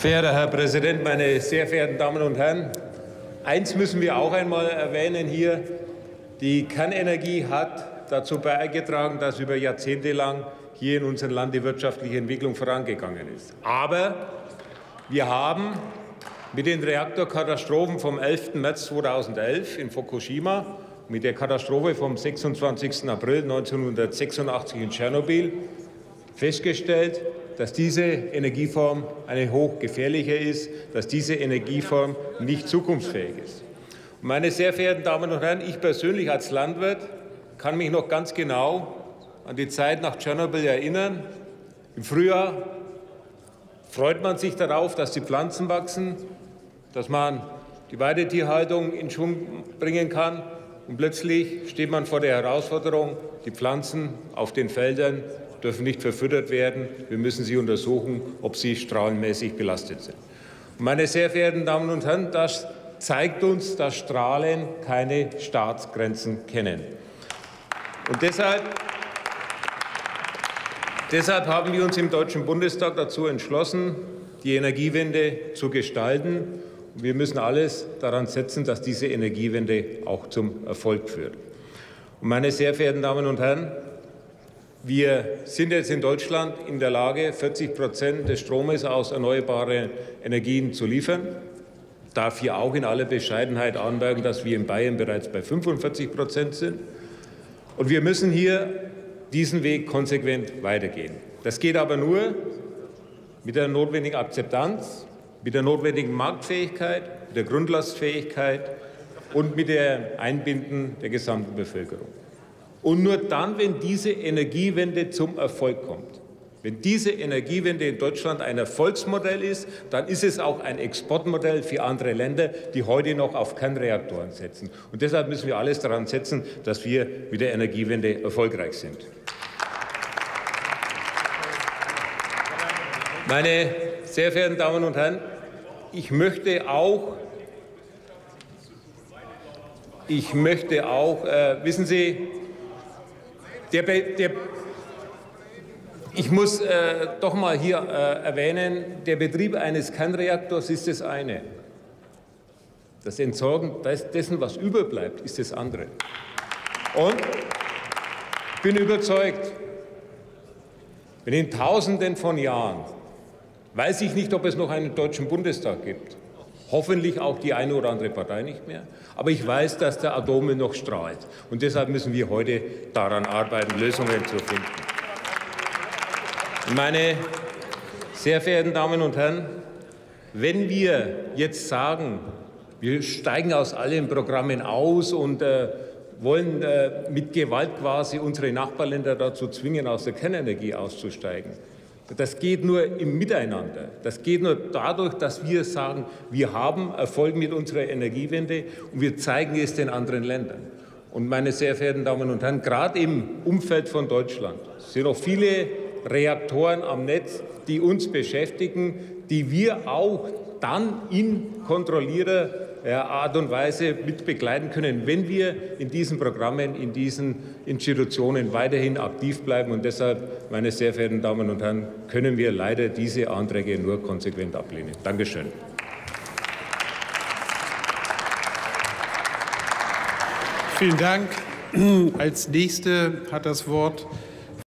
Verehrter Herr Präsident, meine sehr verehrten Damen und Herren! Eins müssen wir auch einmal erwähnen hier. Die Kernenergie hat dazu beigetragen, dass über Jahrzehnte lang hier in unserem Land die wirtschaftliche Entwicklung vorangegangen ist. Aber wir haben mit den Reaktorkatastrophen vom 11. März 2011 in Fukushima, mit der Katastrophe vom 26. April 1986 in Tschernobyl festgestellt, dass diese Energieform eine hochgefährliche ist, dass diese Energieform nicht zukunftsfähig ist. Meine sehr verehrten Damen und Herren, ich persönlich als Landwirt kann mich noch ganz genau an die Zeit nach Tschernobyl erinnern. Im Frühjahr freut man sich darauf, dass die Pflanzen wachsen, dass man die Weidetierhaltung in Schwung bringen kann. Und plötzlich steht man vor der Herausforderung, die Pflanzen auf den Feldern dürfen nicht verfüttert werden. Wir müssen sie untersuchen, ob sie strahlenmäßig belastet sind. Meine sehr verehrten Damen und Herren, das zeigt uns, dass Strahlen keine Staatsgrenzen kennen. Und deshalb, deshalb haben wir uns im Deutschen Bundestag dazu entschlossen, die Energiewende zu gestalten. Wir müssen alles daran setzen, dass diese Energiewende auch zum Erfolg führt. Und meine sehr verehrten Damen und Herren, wir sind jetzt in Deutschland in der Lage, 40 Prozent des Stromes aus erneuerbaren Energien zu liefern. Ich darf hier auch in aller Bescheidenheit anmerken, dass wir in Bayern bereits bei 45 Prozent sind. Und wir müssen hier diesen Weg konsequent weitergehen. Das geht aber nur mit der notwendigen Akzeptanz, mit der notwendigen Marktfähigkeit, mit der Grundlastfähigkeit und mit der Einbinden der gesamten Bevölkerung. Und nur dann, wenn diese Energiewende zum Erfolg kommt, wenn diese Energiewende in Deutschland ein Erfolgsmodell ist, dann ist es auch ein Exportmodell für andere Länder, die heute noch auf Kernreaktoren setzen. Und deshalb müssen wir alles daran setzen, dass wir mit der Energiewende erfolgreich sind. Meine sehr verehrten Damen und Herren, ich möchte auch, ich möchte auch, äh, wissen Sie, der, der, ich muss äh, doch mal hier äh, erwähnen, der Betrieb eines Kernreaktors ist das eine. Das Entsorgen dessen, was überbleibt, ist das andere. Und ich bin überzeugt, wenn in Tausenden von Jahren, weiß ich nicht, ob es noch einen Deutschen Bundestag gibt, hoffentlich auch die eine oder andere Partei nicht mehr. Aber ich weiß, dass der Atome noch strahlt. Und deshalb müssen wir heute daran arbeiten, Lösungen zu finden. Meine sehr verehrten Damen und Herren, wenn wir jetzt sagen, wir steigen aus allen Programmen aus und äh, wollen äh, mit Gewalt quasi unsere Nachbarländer dazu zwingen, aus der Kernenergie auszusteigen, das geht nur im Miteinander. Das geht nur dadurch, dass wir sagen, wir haben Erfolg mit unserer Energiewende und wir zeigen es den anderen Ländern. Und meine sehr verehrten Damen und Herren, gerade im Umfeld von Deutschland sind noch viele Reaktoren am Netz, die uns beschäftigen, die wir auch dann in kontrollierter Art und Weise mit begleiten können, wenn wir in diesen Programmen, in diesen Institutionen weiterhin aktiv bleiben. Und deshalb, meine sehr verehrten Damen und Herren, können wir leider diese Anträge nur konsequent ablehnen. Dankeschön. Vielen Dank. Als nächste hat das Wort